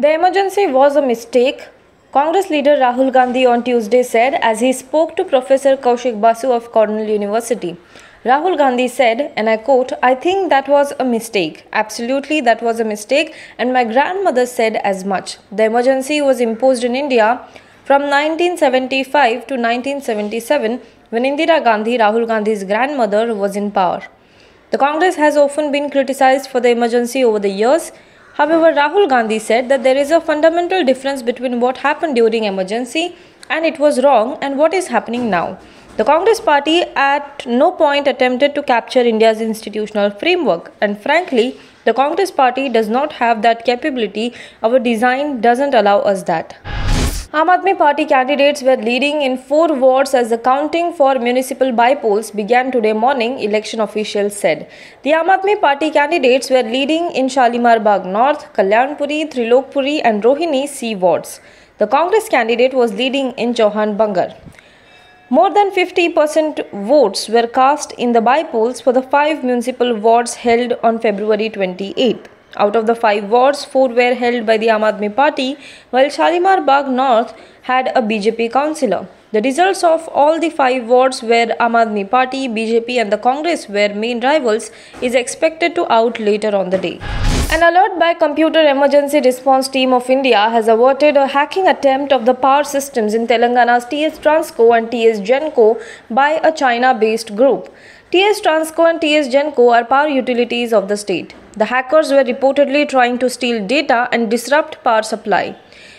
The emergency was a mistake, Congress leader Rahul Gandhi on Tuesday said as he spoke to Professor Kaushik Basu of Cornell University. Rahul Gandhi said, and I quote, I think that was a mistake. Absolutely, that was a mistake, and my grandmother said as much. The emergency was imposed in India from 1975 to 1977 when Indira Gandhi, Rahul Gandhi's grandmother, was in power. The Congress has often been criticized for the emergency over the years. However, Rahul Gandhi said that there is a fundamental difference between what happened during emergency and it was wrong and what is happening now. The Congress party at no point attempted to capture India's institutional framework and frankly, the Congress party does not have that capability. Our design doesn't allow us that. Aam Aadmi Party candidates were leading in four wards as the counting for municipal bypolls began today morning, election officials said. The Aam Aadmi Party candidates were leading in Shalimar Bagh North, Kalyanpuri, Trilokpuri and Rohini C wards. The Congress candidate was leading in Chauhan Bangar. More than 50% votes were cast in the bypolls for the five municipal wards held on February 28. Out of the five wards, four were held by the Aam Aadmi Party, while Shalimar Bagh North had a BJP councillor. The results of all the five wards where Aam Aadmi Party, BJP and the Congress were main rivals is expected to out later on the day. An alert by Computer Emergency Response Team of India has averted a hacking attempt of the power systems in Telangana's TS Transco and TS Genco by a China-based group. TS Transco and TS Genco are power utilities of the state. The hackers were reportedly trying to steal data and disrupt power supply.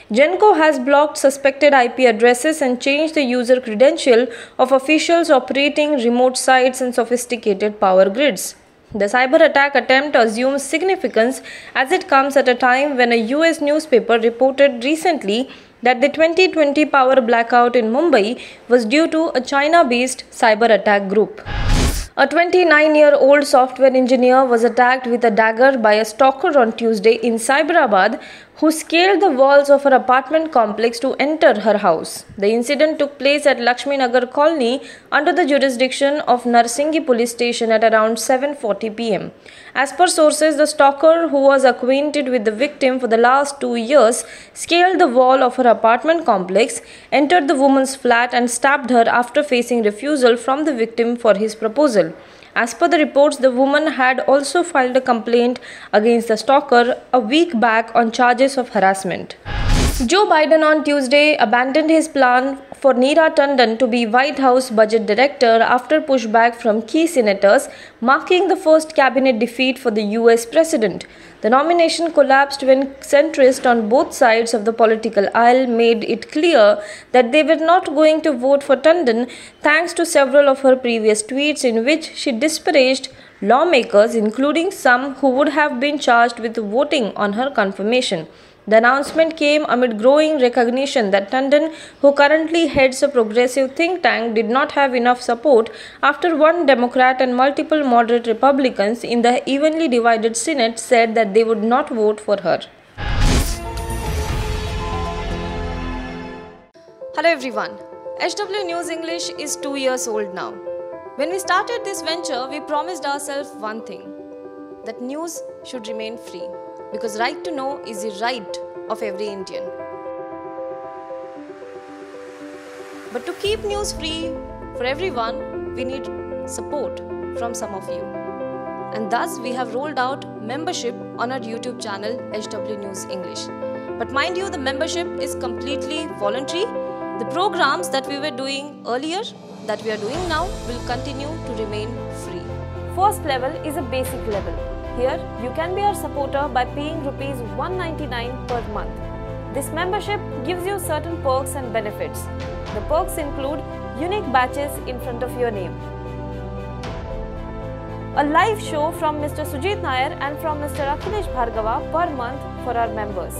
Genco has blocked suspected IP addresses and changed the user credential of officials operating remote sites and sophisticated power grids. The cyber attack attempt assumes significance as it comes at a time when a US newspaper reported recently that the 2020 power blackout in Mumbai was due to a China based cyber attack group. A 29 year old software engineer was attacked with a dagger by a stalker on Tuesday in Cyberabad who scaled the walls of her apartment complex to enter her house. The incident took place at Lakshmi Nagar colony under the jurisdiction of Narsinghi police station at around 7:40 pm. As per sources, the stalker who was acquainted with the victim for the last 2 years scaled the wall of her apartment complex, entered the woman's flat and stabbed her after facing refusal from the victim for his proposal. As per the reports, the woman had also filed a complaint against the stalker a week back on charges of harassment. Joe Biden on Tuesday abandoned his plan for Neera Tanden to be White House budget director after pushback from key senators, marking the first cabinet defeat for the US president. The nomination collapsed when centrists on both sides of the political aisle made it clear that they were not going to vote for Tanden thanks to several of her previous tweets in which she disparaged lawmakers, including some who would have been charged with voting on her confirmation. The announcement came amid growing recognition that Tanden, who currently heads a progressive think tank, did not have enough support after one Democrat and multiple moderate Republicans in the evenly divided Senate said that they would not vote for her. Hello everyone. HW News English is 2 years old now. When we started this venture, we promised ourselves one thing that news should remain free because right to know is the right of every Indian. But to keep news free for everyone, we need support from some of you. And thus, we have rolled out membership on our YouTube channel HW News English. But mind you, the membership is completely voluntary. The programs that we were doing earlier, that we are doing now, will continue to remain free. First level is a basic level here, you can be our supporter by paying rupees 199 per month. This membership gives you certain perks and benefits. The perks include unique badges in front of your name, a live show from Mr. Sujit Nair and from Mr. Akhilesh Bhargava per month for our members.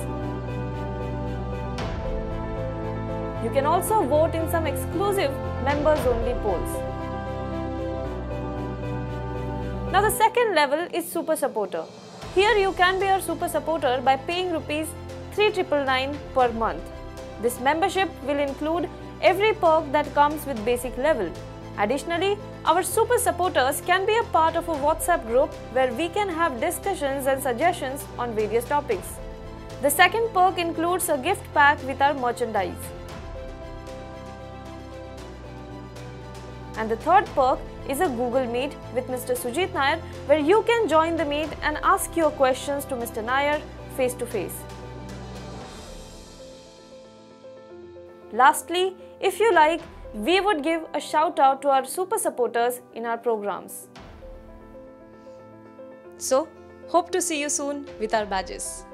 You can also vote in some exclusive members only polls. Now the second level is super supporter. Here you can be our super supporter by paying rupees 3999 per month. This membership will include every perk that comes with basic level. Additionally, our super supporters can be a part of a WhatsApp group where we can have discussions and suggestions on various topics. The second perk includes a gift pack with our merchandise. And the third perk is a Google Meet with Mr. Sujit Nair where you can join the meet and ask your questions to Mr. Nair face to face. Lastly, if you like, we would give a shout out to our super supporters in our programs. So, hope to see you soon with our badges.